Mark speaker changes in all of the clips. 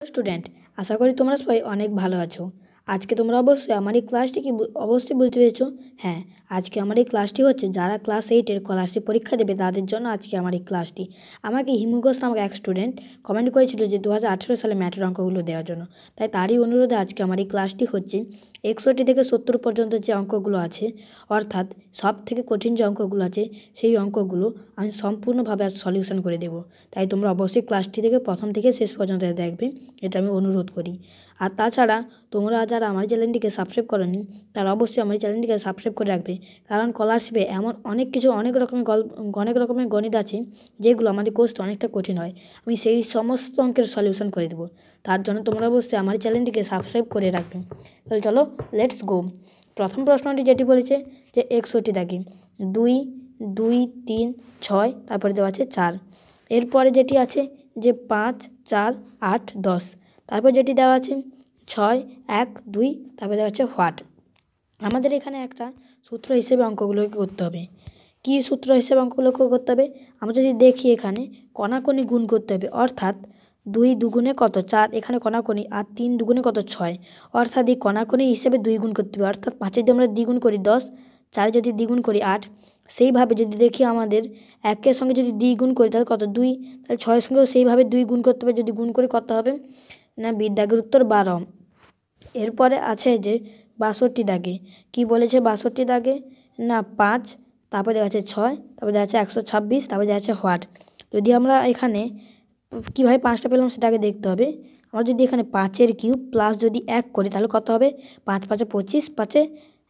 Speaker 1: Student আশা করি তোমরা সবাই অনেক ভালো আছো। আজকে তোমরা অবশ্যই আমার এই ক্লাসটি কি অবশ্যই বুঝতে পেরেছ? হ্যাঁ আজকে আমার এই ক্লাসটি হচ্ছে যারা ক্লাস এইটের স্কলারশিপ পরীক্ষা দেবে তাদের জন্য আজকে আমার এই ক্লাসটি আমাকে হিমু ঘোষ নামক এক স্টুডেন্ট কমেন্ট করেছিল যে দু হাজার আঠেরো সালে ম্যাথের অঙ্কগুলো দেওয়ার জন্য। তাই তারই অনুরোধে আজকে আমার এই ক্লাসটি হচ্ছে একষট্টি থেকে সত্তর পর্যন্ত যে অঙ্কগুলো আছে, অর্থাৎ সব থেকে কঠিন যে অঙ্কগুলো আছে, সেই অঙ্কগুলো আমি সম্পূর্ণভাবে আজ সলিউশন করে দেবো। তাই তোমরা অবশ্যই ক্লাসটি থেকে প্রথম থেকে শেষ পর্যন্ত দেখবে, এটা আমি অনুরোধ করি। আর তাছাড়া তোমরা যারা আমার চ্যানেলটিকে সাবস্ক্রাইব করনি তারা অবশ্যই আমার চ্যানেলটিকে সাবস্ক্রাইব করে রাখবে। কারণ স্কলারশিপে এমন অনেক কিছু, অনেক রকমের গল্প অনেক রকমের গণিত আছে, যেগুলো আমাদের কোর্সটা অনেকটা কঠিন হয়। আমি সেই সমস্ত অঙ্কের সলিউশন করে দেবো। তার জন্য তোমরা অবশ্যই আমার চ্যানেলটিকে সাবস্ক্রাইব করে রাখবে। তাহলে চলো লেটস গো প্রথম প্রশ্নটি যেটি বলেছে যে একষট্টি দাগি। দুই দুই, তিন, ছয়, তারপরে দেওয়া আছে চার। এরপরে যেটি আছে যে পাঁচ, চার, আট, দশ। তারপর যেটি দেওয়া আছে ছয়, এক, দুই, তারপরে দেওয়া আছে হোয়াট। আমাদের এখানে একটা সূত্র হিসেবে অঙ্কগুলোকে করতে হবে। কী সূত্র হিসেবে অঙ্কগুলোকে করতে হবে? আমরা যদি দেখি এখানে কণাকণি গুণ করতে হবে, অর্থাৎ দুই দুগুণে কত? চার, এখানে কণাকণি, আর তিন দুগুণে কত? ছয়। অর্থাৎ এই কণাকণি হিসেবে দুই গুণ করতে হবে, অর্থাৎ পাঁচের যদি আমরা দ্বিগুণ করি, দশ, চারে যদি দ্বিগুণ করি, আট, সেইভাবে যদি দেখি আমাদের একের সঙ্গে যদি দ্বিগুণ করি, তাহলে কত? দুই, তাহলে ছয়ের সঙ্গেও সেইভাবে দুই গুণ করতে হবে, যদি গুণ করে কত হবে? না, বিদ্যাগের উত্তর বারো। এরপরে আছে যে বাষট্টি দাগে। কি বলেছে বাষট্টি দাগে? না, পাঁচ, তারপরে দেখা যাচ্ছে ছয়, তারপরে দেখা যাচ্ছে একশো ছাব্বিশ, তারপরে দেখা যাচ্ছে হোয়াট। যদি আমরা এখানে কীভাবে পাঁচটা পেলাম সেটাকে দেখতে হবে। আমরা যদি এখানে পাঁচের কিউব প্লাস যদি এক করি, তাহলে কত হবে? পাঁচ পাঁচে পঁচিশ, পাঁচে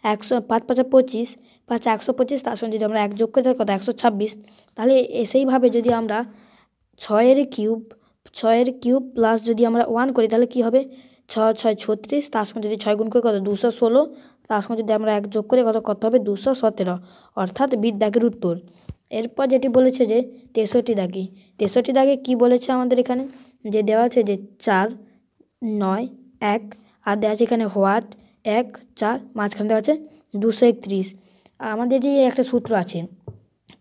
Speaker 1: একশো, পাঁচ পাঁচে পঁচিশ, পাঁচ একশো পঁচিশ, তার সঙ্গে যদি আমরা এক যোগ করি তাহলে কত? একশো ছাব্বিশ। তাহলে সেইভাবে যদি আমরা ছয়ের কিউব ছয়ের কিউব প্লাস যদি আমরা ওয়ান করি, তাহলে কী হবে? ছয় ছয় ছত্রিশ, তার সঙ্গে যদি ছয় গুণ করি কত? দুশো ষোলো। তার সঙ্গে যদি আমরা এক যোগ করি কত? কত হবে? দুশো সতেরো। অর্থাৎ বিদ দাগের উত্তর। এরপর যেটি বলেছে যে তেষট্টি দাগে। তেষট্টি দাগে কি বলেছে আমাদের এখানে? যে দেওয়া আছে যে চার, নয়, এক, আর দেওয়া আছে এখানে হোয়াট? এক, চার, মাঝখানে দেওয়া আছে দুশো একত্রিশ। আমাদের যে একটা সূত্র আছে,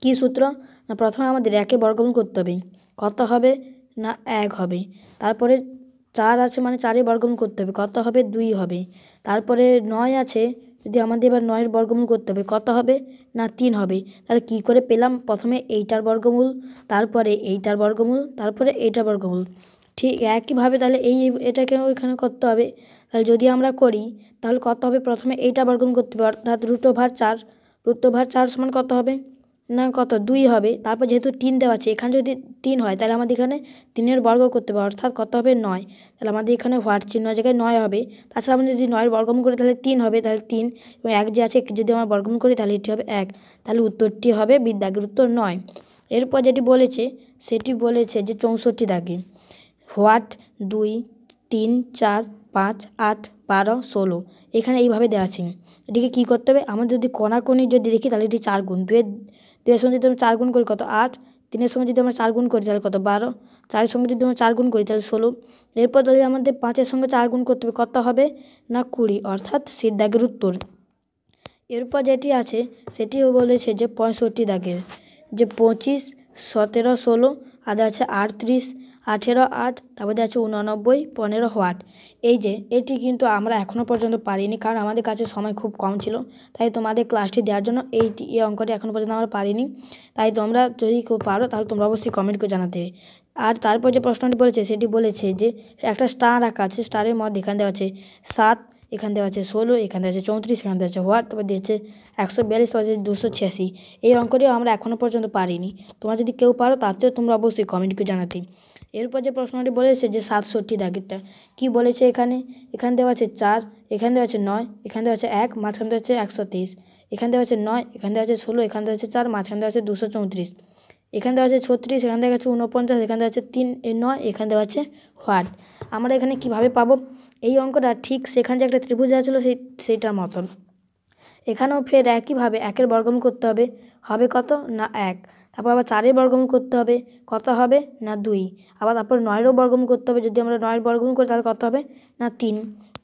Speaker 1: কী সূত্র? না, প্রথমে আমাদের একে বর্গমূল করতে হবে। কত হবে? না, এক হবে। তারপরে চার আছে মানে চারে বর্গমূল করতে হবে। কত হবে? দুই হবে। তারপরে নয় আছে, যদি আমাদের এবার নয়ের বর্গমূল করতে হবে, কত হবে? না, তিন হবে। তাহলে কি করে পেলাম? প্রথমে এইটার বর্গমূল, তারপরে এইটার বর্গমূল, তারপরে এইটার বর্গমূল। ঠিক একইভাবে তাহলে এই এটাকে ওইখানে করতে হবে। তাহলে যদি আমরা করি, তাহলে কত হবে? প্রথমে এইটা বর্গমূল করতে হবে, অর্থাৎ রুট ওভার চার। রুট ওভার চার সমান কত হবে? না কত? দুই হবে। তারপর যেহেতু তিন দেওয়া আছে, এখানে যদি তিন হয়, তাহলে আমাদের এখানে তিনের বর্গ করতে হবে অর্থাৎ কত হবে? নয়। তাহলে আমাদের এখানে হোয়াট চিহ্ন জায়গায় নয় হবে। তাছাড়া আমরা যদি নয়ের বর্গমূল করি, তাহলে তিন হবে। তাহলে তিন এবং এক যে আছে, যদি আমরা বর্গমূল করি, তাহলে এটি হবে এক। তাহলে উত্তরটি হবে বিদ্যাগের উত্তর নয়। এরপর যেটি বলেছে, সেটি বলেছে যে চৌষট্টি দাগে। হোয়াট? দুই, তিন, চার, পাঁচ, আট, বারো, ষোলো। এখানে এইভাবে দেওয়া আছে। এটিকে কী করতে হবে? আমাদের যদি কণাকণি যদি দেখি, তাহলে এটি চার গুণ। দুয়ের দুয়ের সঙ্গে যদি আমরা চার গুণ করি কত? আট। তিনের সঙ্গে যদি আমরা চার গুণ করি, তাহলে কত? বারো। চারের সঙ্গে যদি আমরা চার গুণ করি, তাহলে ষোলো। এরপর যদি আমাদের পাঁচের সঙ্গে চার গুণ করতে হবে, কত হবে? না, কুড়ি। অর্থাৎ সির দাগের উত্তর। এরপর যেটি আছে সেটিও বলেছে যে পঁয়ষট্টি দাগের। যে পঁচিশ, সতেরো, ষোলো, আর আছে আটত্রিশ। আঠেরো আট, তারপরে আছে উননব্বই, পনেরো হোয়াট। এই যে, এটি কিন্তু আমরা এখনও পর্যন্ত পারিনি, কারণ আমাদের কাছে সময় খুব কম ছিল। তাই তোমাদের ক্লাসটি দেওয়ার জন্য এইটি এই অঙ্কটি এখনও পর্যন্ত আমরা পারিনি। তাই তোমরা যদি কেউ পারো, তাহলে তোমরা অবশ্যই কমেন্ট করে জানাতে। হবে আর তারপর যে প্রশ্নটি বলেছে, সেটি বলেছে যে, একটা স্টার রাখা আছে স্টারের মধ্যে এখানে দেওয়া আছে সাত, এখান দেওয়া আছে ষোলো, এখান দেওয়া আছে চৌত্রিশ, এখান দেওয়া আছে হোয়াট, তারপর দিয়েছে একশো বিয়াল্লিশ, তারপর দুশো ছিয়াশি। এই অঙ্কটিও আমরা এখনও পর্যন্ত পারিনি। তোমরা যদি কেউ পারো, তাতেও তোমরা অবশ্যই কমেন্ট করে জানাতে। এরপর যে প্রশ্নটি বলেছে যে সাতষট্টি দাগেরটা কি বলেছে এখানে এখান দেওয়া আছে চার এখান দেওয়া আছে নয় এখান দেওয়া আছে এক মাঝখান দেওয়া আছে একশো তেইশ এখান দেওয়া আছে নয় এখান দেওয়া আছে ষোলো এখান দেওয়া আছে চার মাঝখান দেওয়া আছে দুশো চৌত্রিশ এখানে দেওয়া আছে ছত্রিশ এখান দেওয়া আছে উনপঞ্চাশ এখান দেওয়া আছে তিন নয় এখান দেওয়া আছে হোয়াট আমরা এখানে কীভাবে পাবো এই অঙ্কটা ঠিক সেখানে যে একটা ত্রিভুজ দেওয়া ছিল সেই সেইটার মতন এখানেও ফের একইভাবে একের বর্গমূল করতে হবে হবে কত না এক তারপর আবার চারের বর্গমূল করতে হবে, কত হবে? না দুই। আবার তারপর নয়েরও বর্গমূল করতে হবে, যদি আমরা নয়ের বর্গমূল করি তাহলে কত হবে? না তিন।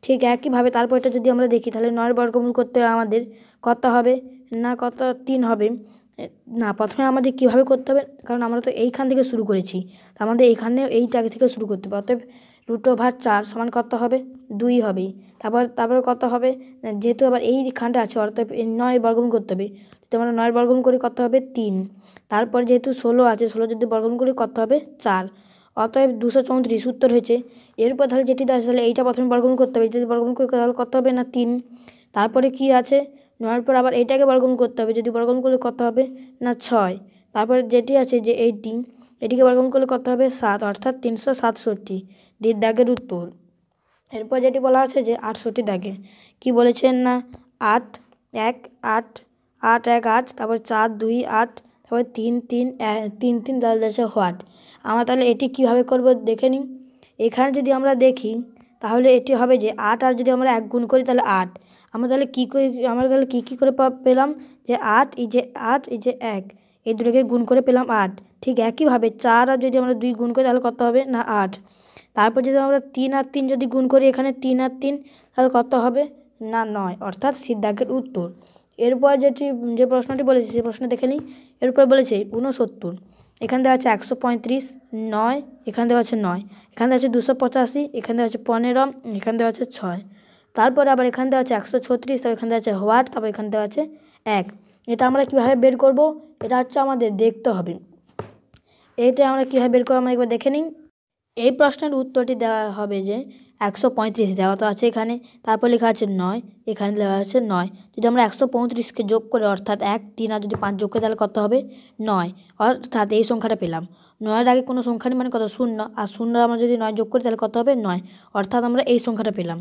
Speaker 1: ঠিক একইভাবে তারপর এটা যদি আমরা দেখি, তাহলে নয়ের বর্গমূল করতে হবে আমাদের কত হবে? না কত, তিন হবে। না, প্রথমে আমাদের কীভাবে করতে হবে? কারণ আমরা তো এইখান থেকে শুরু করেছি। তো আমাদের এইখানে এইটা আগে থেকে শুরু করতে হবে। অতএব রুট ওভার চার সমান কত হবে? দুই হবে। তারপর, তারপরে কত হবে? যেহেতু আবার এইখানটা আছে অর্থাৎ নয় বর্গমূল করতে হবে। যদি আমরা নয় বর্গমূল করি কত হবে তিন। তারপর যেহেতু ষোলো আছে, ষোলো যদি বর্গমূল করি কত হবে চার। অতএব দুশো চৌত্রিশ উত্তর হয়েছে। এরপর তাহলে যেটি আছে তাহলে এইটা প্রথমে বর্গমূল করতে হবে। যদি বর্গমূল করি তাহলে কত হবে না তিন। তারপরে কি আছে? নয়ের পর আবার এইটাকে বর্গমূল করতে হবে। যদি বর্গমূল করলে কত হবে না ছয়। তারপরে যেটি আছে যে এইটি এটিকে বর্গমূল করলে কত হবে সাত, অর্থাৎ তিনশো সাতষট্টি ডির দাগের উত্তর। এরপর যেটি বলা আছে যে আটষট্টি দাগে। কি বলেছেন না? আট, এক, আট আট এক আট, তারপর চার দুই আট, তারপর তিন তিন তিন তিন তাহলে আছে হোয়াট। আমরা তাহলে এটি কীভাবে করব দেখে নিই। এখানে যদি আমরা দেখি, তাহলে এটি হবে যে আট আর যদি আমরা এক গুণ করি তাহলে আট। আমরা তাহলে কী করে, আমরা তাহলে কী কী করে পেলাম যে আট এই যে আট এই যে এক, এই দুটোকে গুণ করে পেলাম আট। ঠিক একইভাবে চার আর যদি আমরা দুই গুণ করি তাহলে কত হবে না আট। তারপর যদি আমরা তিন আর তিন যদি গুণ করি এখানে তিন আর তিন, তাহলে কত হবে না নয়। অর্থাৎ সিদ্ধাকের উত্তর। এরপর যেটি, যে প্রশ্নটি বলেছে সেই প্রশ্ন দেখে নিই। এরপর বলেছে, ঊনসত্তর। এখান দেওয়া আছে একশো পঁয়ত্রিশ, নয়, এখান দেওয়া আছে নয়, এখান দেওয়া আছে দুশো পঁচাশি, এখান দেওয়া আছে পনেরো, এখান দেওয়া আছে ছয়। তারপরে আবার এখান দেওয়া আছে একশো ছত্রিশ, তারপর এখান দেওয়া আছে হোয়াট, তারপর এখান দেওয়া আছে এক। এটা আমরা কীভাবে বের করব? এটা হচ্ছে আমাদের দেখতে হবে। এটা আমরা কীভাবে বের করব? আমরা একবার দেখে নিই। এই প্রশ্নের উত্তরটি দেওয়া হবে যে একশো পঁয়ত্রিশ দেওয়া তো আছে এখানে, তারপর লেখা আছে নয়, এখানে দেওয়া আছে নয়। যদি আমরা একশো পঁয়ত্রিশকে যোগ করে অর্থাৎ এক, তিন আর যদি পাঁচ যোগ করে তাহলে কত হবে? নয়। অর্থাৎ এই সংখ্যাটা পেলাম। নয়ের আগে কোনো সংখ্যা নেই মানে কত? শূন্য। আর শূন্য আমরা যদি নয় যোগ করি তাহলে কত হবে? নয়। অর্থাৎ আমরা এই সংখ্যাটা পেলাম।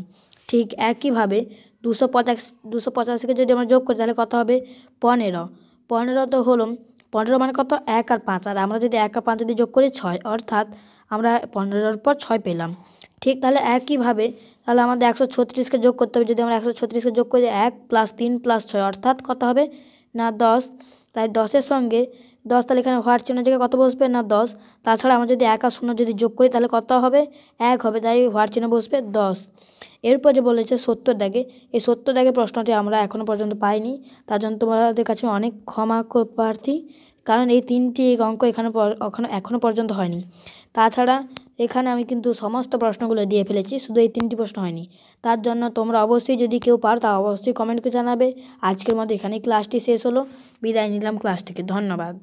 Speaker 1: ঠিক একইভাবে দুশো পঁচাশ, দুশো পঁচাশিকে যদি আমরা যোগ করি তাহলে কত হবে? পনেরো। পনেরো তো হলো পনেরো মানে কত? এক আর পাঁচ। আর আমরা যদি এক আর পাঁচ যদি যোগ করি ছয়, অর্থাৎ আমরা পনেরোর পর ছয় পেলাম। ঠিক, তাহলে একইভাবে তাহলে আমাদের একশো ছত্রিশকে যোগ করতে হবে। যদি আমরা একশো ছত্রিশকে যোগ করি, এক প্লাস তিন প্লাস ছয়, অর্থাৎ কত হবে? না, দশ। তাই দশের সঙ্গে দশ তাহলে এখানে হওয়ার চিহ্ন জায়গায় কত বসবে না দশ? তাছাড়া আমরা যদি এক আর শূন্য যদি যোগ করি তাহলে কত হবে? এক হবে, তাই হোয়ার চিহ্ন বসবে দশ। এরপর যে বলেছে সত্তর দাগে, এই সত্তর দাগে প্রশ্নটি আমরা এখনও পর্যন্ত পাইনি। তার জন্য তোমাদের কাছে অনেক ক্ষমা প্রার্থী, কারণ এই তিনটি অঙ্ক এখানে এখনও এখনও পর্যন্ত হয়নি। তাছাড়া এখানে আমি কিন্তু সমস্ত প্রশ্নগুলো দিয়ে ফেলেছি, শুধু এই তিনটি প্রশ্ন হয়নি। তার জন্য তোমরা অবশ্যই যদি কেউ পার তা অবশ্যই কমেন্ট করে জানাবে। আজকের মতো এখানেই ক্লাসটি শেষ হলো। বিদায় নিলাম ক্লাস থেকে ধন্যবাদ।